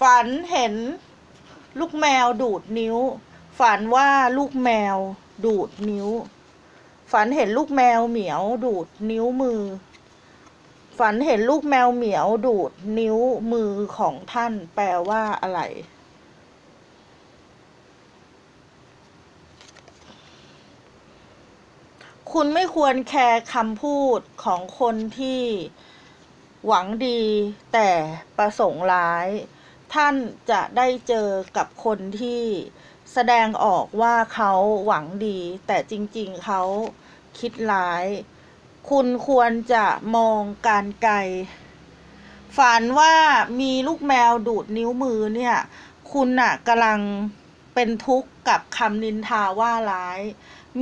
ฝันเห็นลูกแมวดูดนิ้ว ฝันว่าลูกแมวดูดนิ้ว ฝันเห็นลูกแมวเหมียวดูดนิ้วมือ ฝันเห็นลูกแมวเหมียวดูดนิ้วมือของท่าน แปลว่าอะไร คุณไม่ควรแคร์คำพูดของคนที่หวังดีแต่ประสงค์ร้าย ท่านจะได้เจอกับคนที่แสดงออกว่าเขาหวังดี แต่จริงๆเขาคิดร้าย คุณควรจะมองการไกล ฝันว่ามีลูกแมวดูดนิ้วมือเนี่ย คุณน่ะกำลังเป็นทุกข์กับคำนินทาว่าร้าย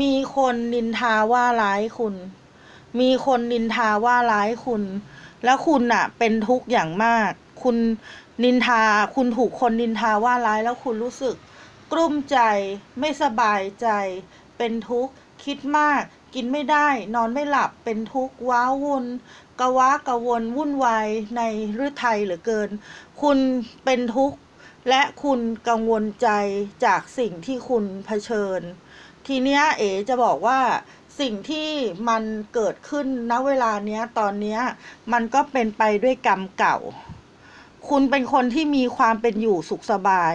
มีคนนินทาว่าร้ายคุณ มีคนนินทาว่าร้ายคุณ แล้วคุณน่ะ เป็นทุกข์อย่างมาก คุณ นินทาคุณถูกคนนินทาว่าร้ายแล้วคุณรู้สึก กลุ้มใจไม่สบายใจ เป็นทุกข์คิดมาก กินไม่ได้ นอนไม่หลับเป็นทุกข์ว้าวุ่นกะวะกะวนวุ่นวายในฤทัยเหลือเกิน คุณเป็นทุกข์และคุณกังวลใจจากสิ่งที่คุณเผชิญ ทีเนี้ยเอ๋จะบอกว่าสิ่งที่มันเกิดขึ้นณเวลาเนี้ยตอนเนี้ยมันก็เป็นไปด้วยกรรมเก่า คุณเป็นคนที่มีความเป็นอยู่สุขสบาย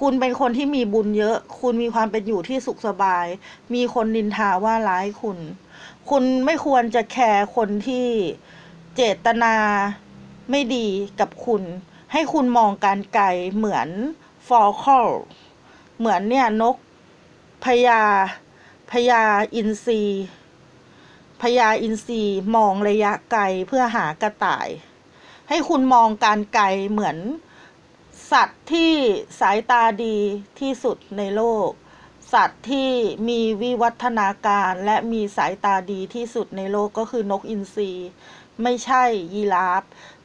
คุณเป็นคนที่มีบุญเยอะ คุณมีความเป็นอยู่ที่สุขสบาย มีคนนินทาว่าร้ายคุณ คุณไม่ควรจะแคร์คนที่เจตนาไม่ดีกับคุณ ให้คุณมองการไกลเหมือน falcon เหมือนเนี่ยนกพญาพญาอินทรีพญาอินทรีมองระยะไกลเพื่อหากระต่าย ให้คุณมองการไกลเหมือนสัตว์ที่สายตาดีที่สุดในโลก สัตว์ที่มีวิวัฒนาการและมีสายตาดีที่สุดในโลกก็คือนกอินทรีไม่ใช่ยีราฟ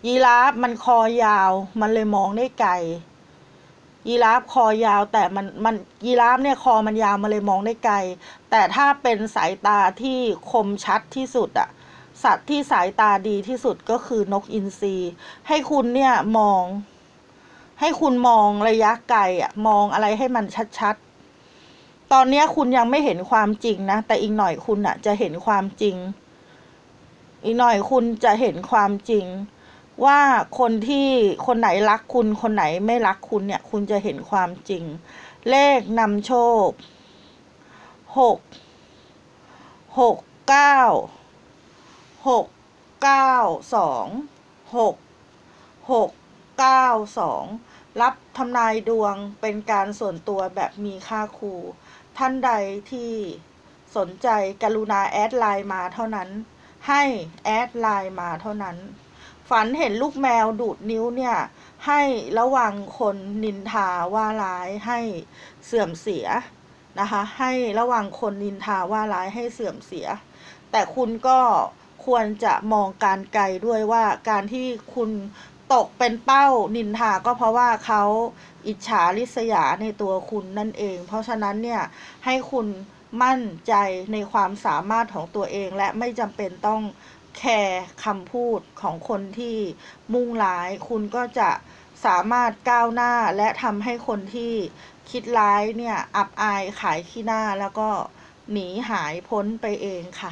ยีราฟมันคอยาวมันเลยมองได้ไกล ยีราฟคอยาวแต่มันมันยีราฟเนี่ยคอมันยาวมันเลยมองได้ไกล แต่ถ้าเป็นสายตาที่คมชัดที่สุดอะ สัตว์ที่สายตาดีที่สุดก็คือนกอินทรีให้คุณเนี่ยมอง ให้คุณมองระยะไกลอะมองอะไรให้มันชัดๆ ตอนนี้คุณยังไม่เห็นความจริงนะ แต่อีกหน่อยคุณอะจะเห็นความจริง อีกหน่อยคุณจะเห็นความจริง ว่าคนที่คนไหนรักคุณ คนไหนไม่รักคุณเนี่ย คุณจะเห็นความจริง เลขนำโชคหกหกเก้า หกเก้าสองหกหกเก้าสองรับทำนายดวงเป็นการส่วนตัวแบบมีค่าครู ท่านใดที่สนใจกรุณา add LINE มาเท่านั้น ให้ add LINE มาเท่านั้น ฝันเห็นลูกแมวดูดนิ้วเนี่ย ให้ระวังคนนินทาว่าร้ายให้เสื่อมเสียนะคะ ให้ระวังคนนินทาว่าร้ายให้เสื่อมเสีย แต่คุณก็ ควรจะมองการไกลด้วยว่าการที่คุณตกเป็นเป้านินทาก็เพราะว่าเขาอิจฉาริษยาในตัวคุณนั่นเอง เพราะฉะนั้นเนี่ยให้คุณมั่นใจในความสามารถของตัวเองและไม่จำเป็นต้องแคร์คำพูดของคนที่มุ่งร้าย คุณก็จะสามารถก้าวหน้าและทำให้คนที่คิดร้ายเนี่ยอับอายขายขี้หน้าแล้วก็หนีหายพ้นไปเองค่ะ